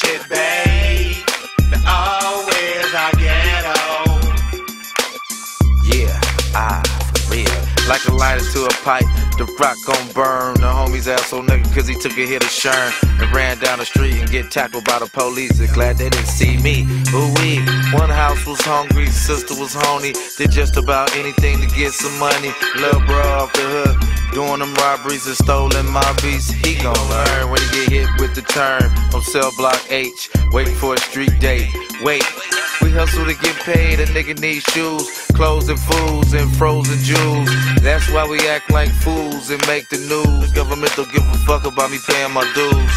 Watch babe. The always I ghetto. Yeah, ah, for real. Like a lighter to a pipe, the rock gon' burn. The homie's asshole nigga, cause he took a hit of Sherm and ran down the street and get tackled by the police. They're glad they didn't see me. Ooh wee. One house was hungry, sister was horny. Did just about anything to get some money. Lil' bro off the hook. Doing them robberies and stolen my beats. He gon' learn the turn on cell block H. Wait for a street date. Wait. We hustle to get paid, a nigga need shoes, clothes and foods and frozen jewels. That's why we act like fools and make the news. Government don't give a fuck about me paying my dues.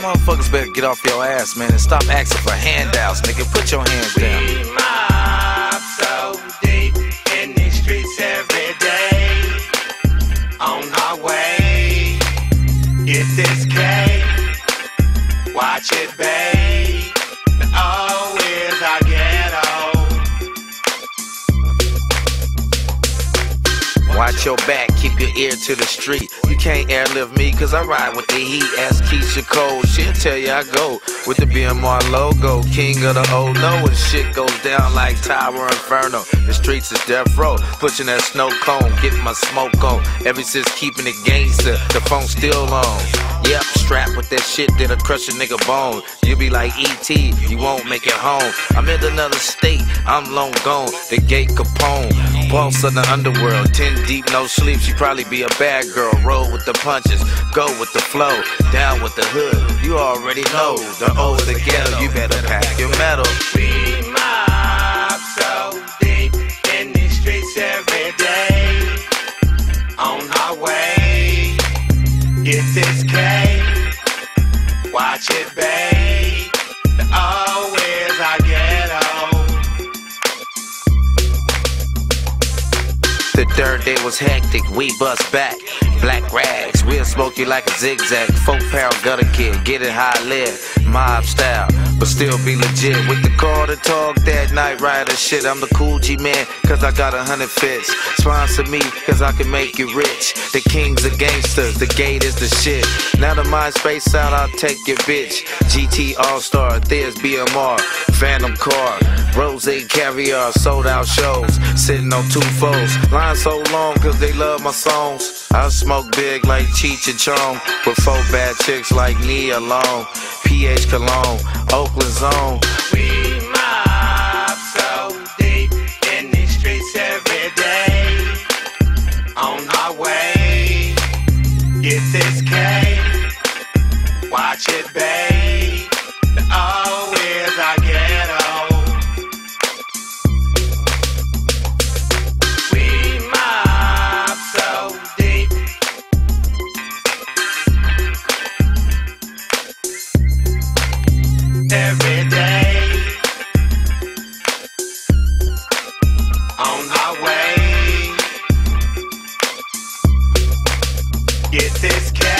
My motherfuckers better get off your ass, man, and stop asking for handouts, nigga. Put your hands down. We mob so deep in these streets every day. On our way, get this K. Watch it, babe. The always I ghetto. Watch your back, keep your ear to the street. You can't airlift me, cause I ride with the heat. Ask Keyshia Cole, she'll tell you I go with the BMR logo. King of the old no, and shit goes down like Tower Inferno. The streets is death row, pushing that snow cone, getting my smoke on. Ever since keeping it gangster, the phone still on. Yep, strapped with that shit that'll crush a nigga bone. You be like ET, you won't make it home. I'm in another state, I'm long gone. The gate Capone, boss of the underworld. Ten deep, no sleep. She probably be a bad girl. Roll with the punches, go with the flow, down with the hood. You already know the O of the ghetto. You better pack your metal. Watch it, babe. The always I ghetto. The third day was hectic, we bust back. Black rags, we'll smoke you like a zigzag. Four pound gutter kid, get it high lit, mob style, but still be legit. With the call to talk that night rider shit, I'm the cool G man, cause I got a hundred fits. Sponsor me, cause I can make you rich. The kings of gangsters, the gate is the shit. Now the MySpace out, I'll take your bitch. GT All Star, there's BMR, Phantom Car, Rose Caviar, sold out shows, sitting on two foes. Line so long, cause they love my songs. I smoke big like Cheech and Chong, with four bad chicks like me alone. PH Cologne, Oakland Zone. We mob so deep in these streets every day. On our way, get this K. Watch it, babe. Get this K.